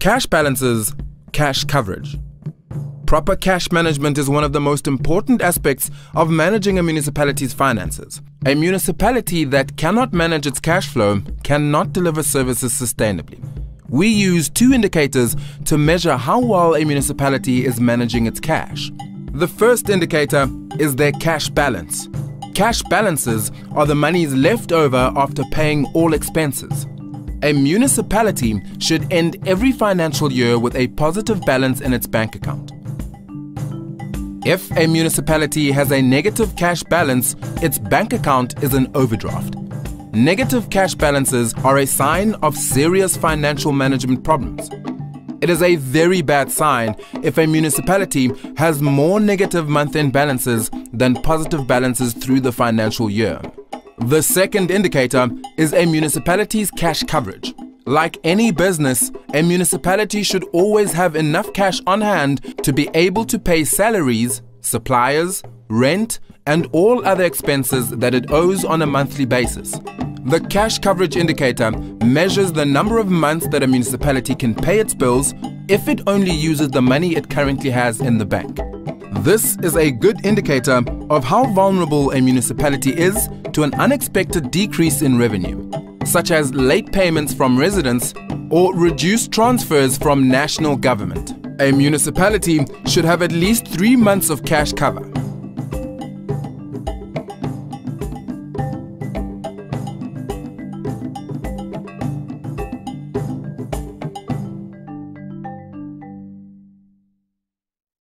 Cash balances, cash coverage. Proper cash management is one of the most important aspects of managing a municipality's finances. A municipality that cannot manage its cash flow cannot deliver services sustainably. We use two indicators to measure how well a municipality is managing its cash. The first indicator is their cash balance. Cash balances are the monies left over after paying all expenses. A municipality should end every financial year with a positive balance in its bank account. If a municipality has a negative cash balance, its bank account is an overdraft. Negative cash balances are a sign of serious financial management problems. It is a very bad sign if a municipality has more negative month-end balances than positive balances through the financial year. The second indicator is a municipality's cash coverage. Like any business, a municipality should always have enough cash on hand to be able to pay salaries, suppliers, rent, and all other expenses that it owes on a monthly basis. The cash coverage indicator measures the number of months that a municipality can pay its bills if it only uses the money it currently has in the bank. This is a good indicator of how vulnerable a municipality is to an unexpected decrease in revenue such as late payments from residents or reduced transfers from national government. A municipality should have at least three months of cash cover.